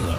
だな